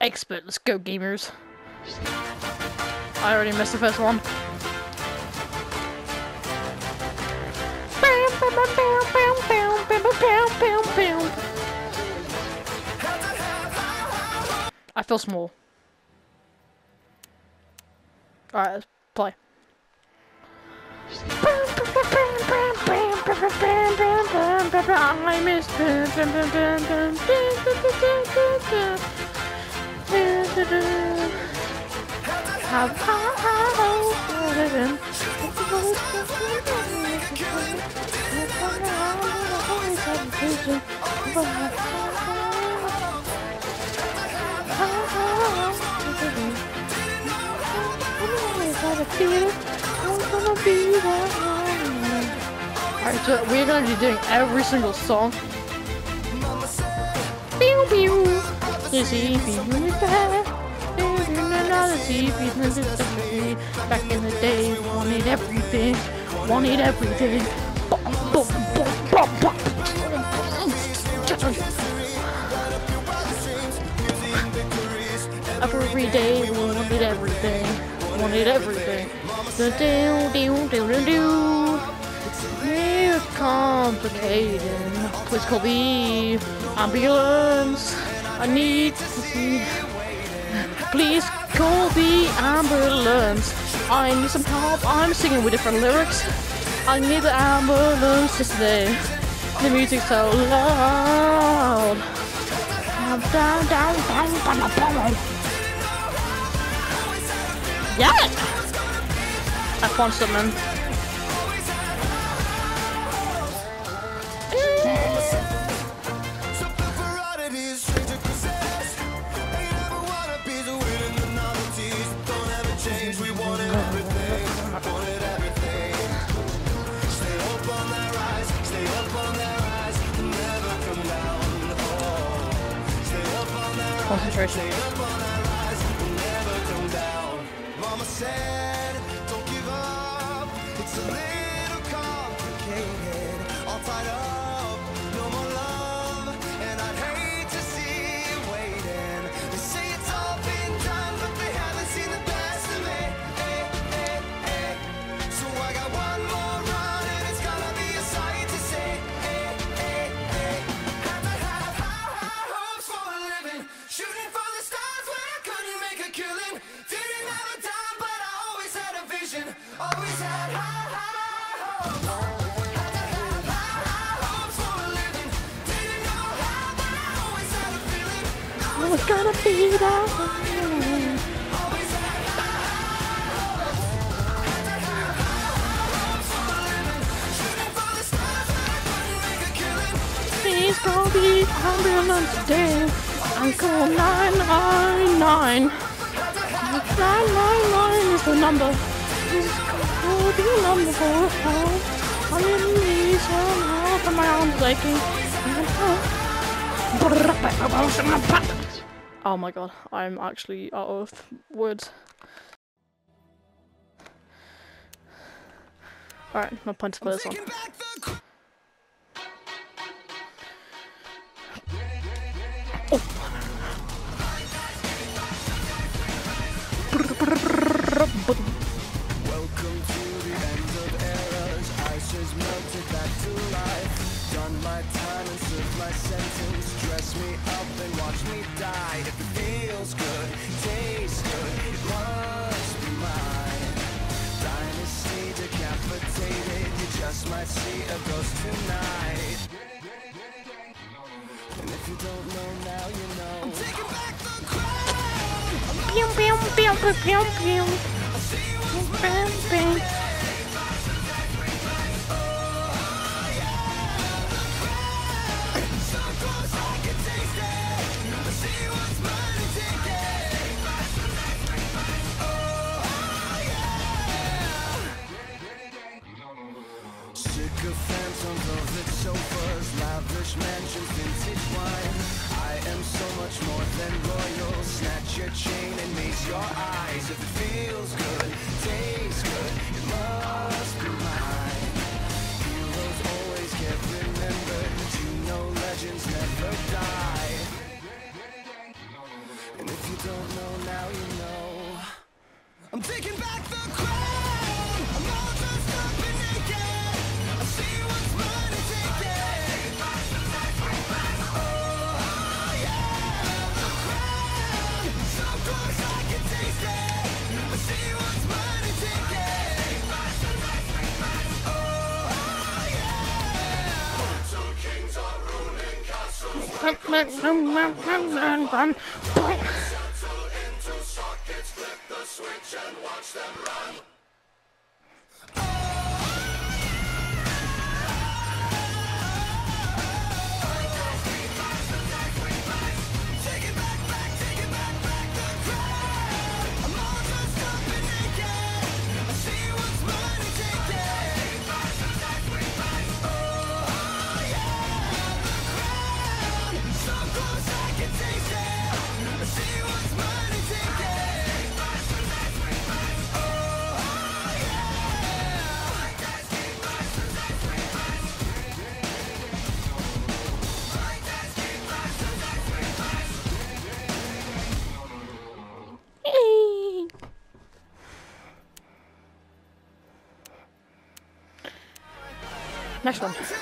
Expert, let's go, gamers. I already missed the first one. I feel small. Alright, let's play. I miss Alright, so we're gonna be doing every single song. Pew pew. Is he feeling bad? Back in the day, wanted everything, wanted everything. Every day, we wanted everything, wanted everything. The do do do do do. It's complicated. Please call the ambulance. I need. Please call the ambulance. I need some help. I'm singing with different lyrics. I need the ambulance to stay. The music's so loud. Down, down, down, down, down, down. Yeah! I found something. Couldn't be killing. Please call the ambulance today. I call 999. 999 is the number. Please call the number for help. I need some help and my arm's aching. Oh my god, I'm actually out of words. Alright, no point to play this one. Taking back the Welcome to the end of eras. Ice has melted back to life. Done my time and served my sentence. Dress me up and watch me die. If it feels good, tastes good, it must be mine. Dynasty decapitated. You just might see a ghost tonight. And if you don't know now, you know. I'm taking back the crown. Pew pew pew pew pew pew. Your eyes. It feels good, tastes Fun, fun, fun, fun, fun. Next.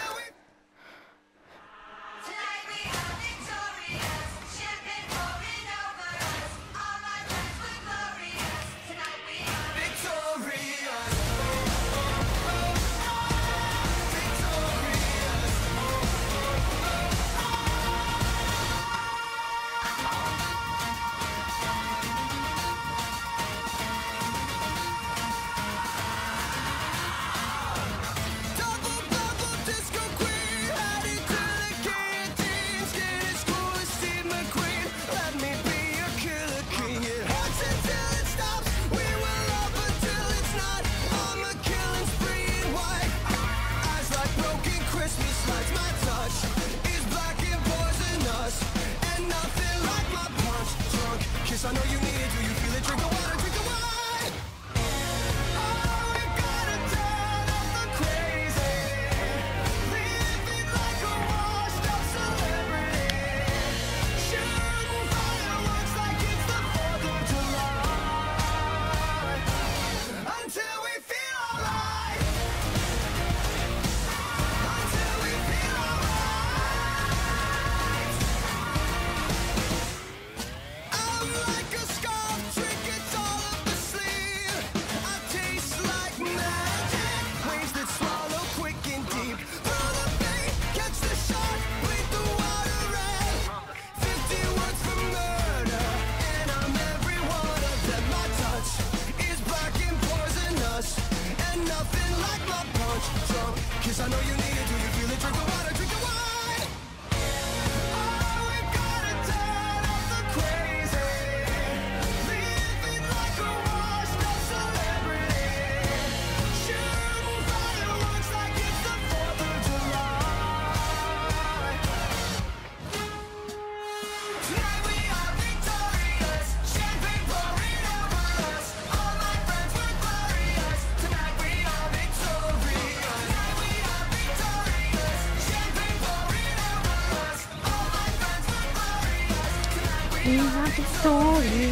Until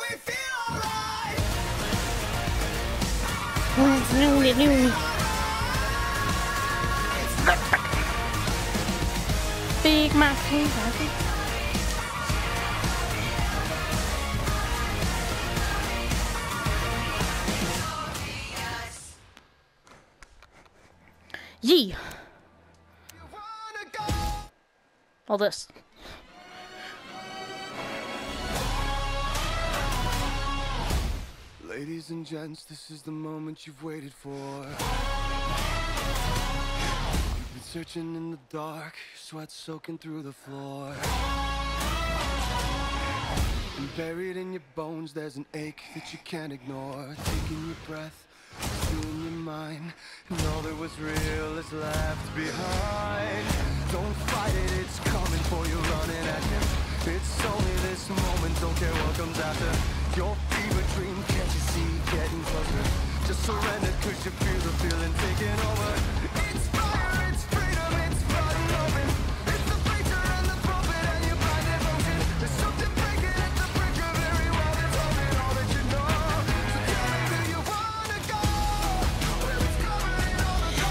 we feel alright. Big. Yee. All this. Ladies and gents, this is the moment you've waited for. You've been searching in the dark, sweat soaking through the floor. And buried in your bones, there's an ache that you can't ignore. Taking your breath, mind, and all that was real is left behind. Don't fight it, it's coming for you, running at you. It's only this moment, don't care what comes after. Your fever dream, can't you see, getting closer? Just surrender, cause you feel the feeling taking over. It's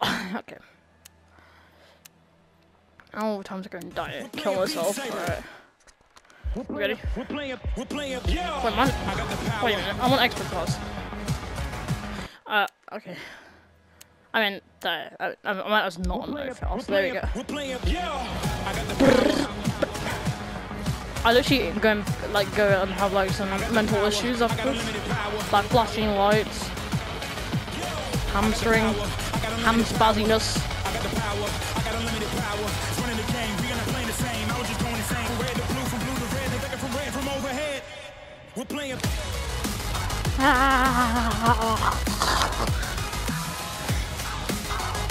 okay. Oh, Tom's gonna die. Kill myself. Alright. Ready? Wait, man. Wait a minute. I want expert class. Uh, okay. I mean, die. I, I, I might as not on low fast. There we go. I literally go and, like go and have like some mental issues afterwards, like flashing lights, hamstring. I'm spousiness. We're playing. Ah.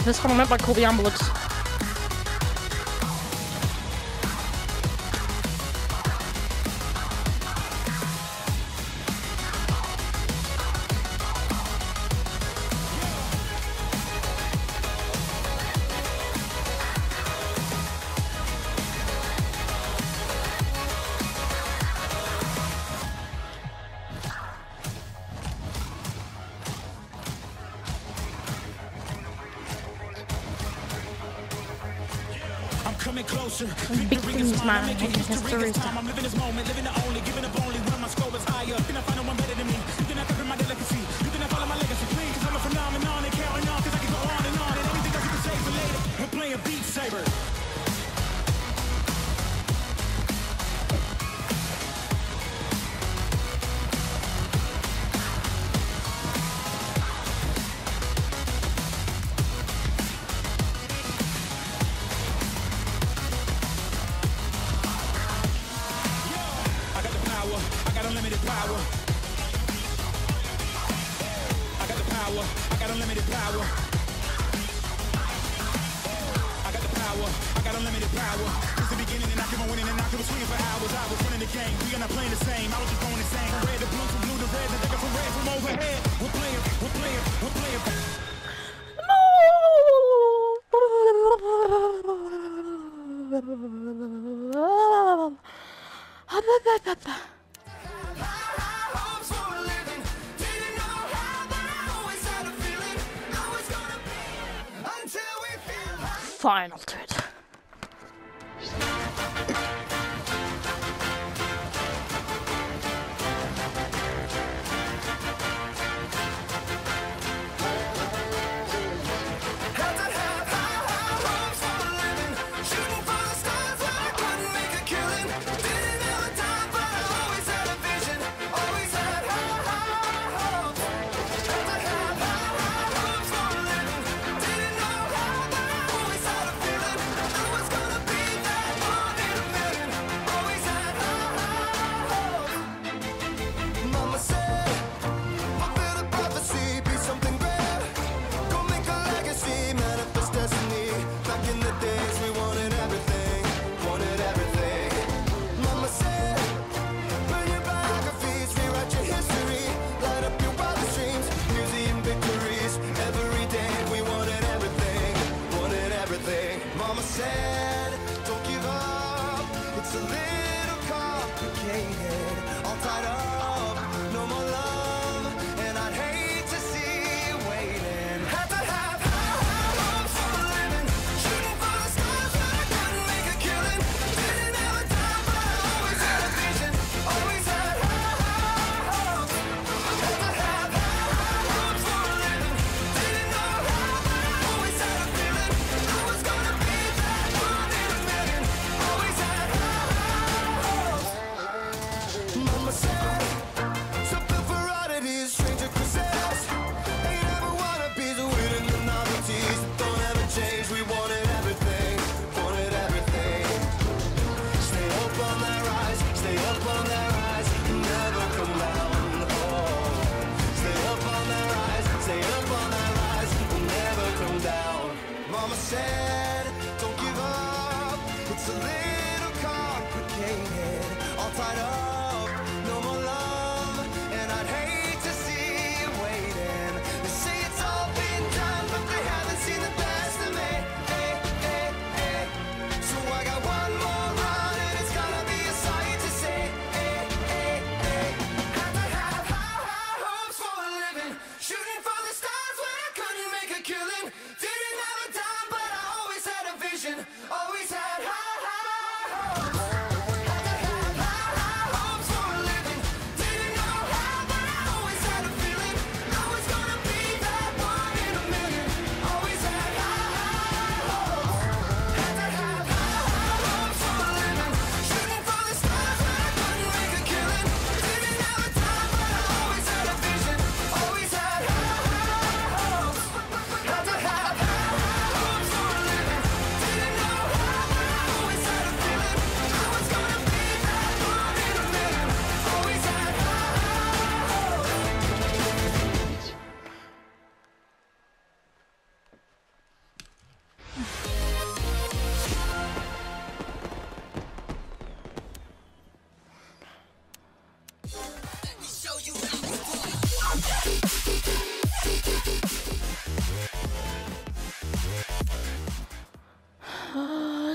This one meant by Kobe Ambulance. history singing for hours. I was running the game. We are not playing the same. I was just going insane. From red to blue, from blue to red. From red from overhead. We're playing, we're playing, we're playing. Final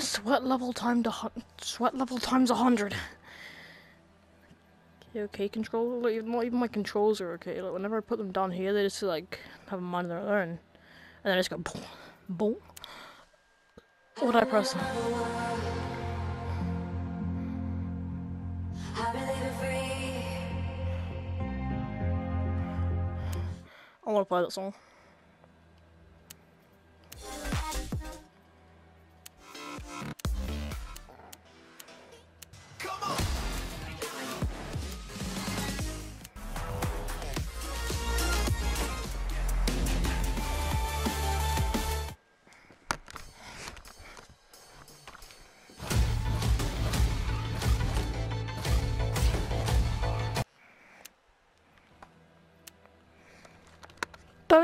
sweat level time to sweat level times a hundred. Okay, okay, control. Like, even, my- controls are okay. Like whenever I put them down here, they just like have a mind of their own, and then I just go boom, boom. What I press? I want to play that song.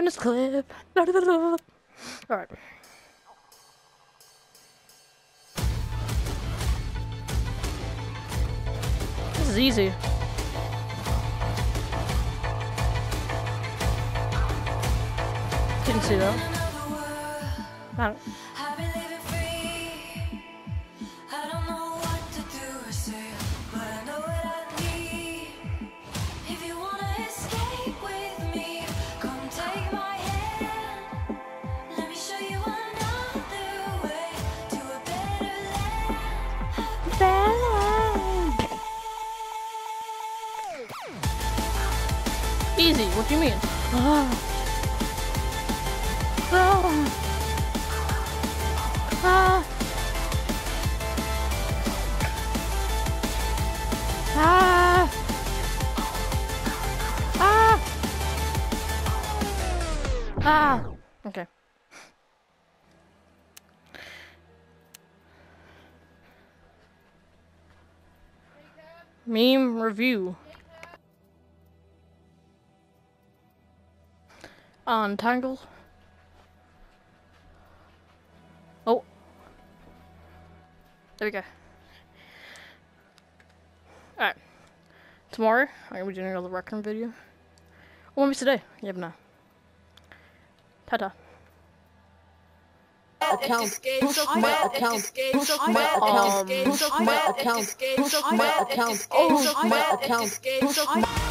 Bonus clip. Alright. This is easy. Didn't see that. You mean? Ah. Ah. Ah. Ah. Ah. Ah. Okay. Meme review. Untangle. Oh. There we go. Alright. Tomorrow, I'm gonna be doing another Rec Room video. Or maybe today. You never know. Ta-ta. account, push my account, push my account, push my account, push my account, push my account, push my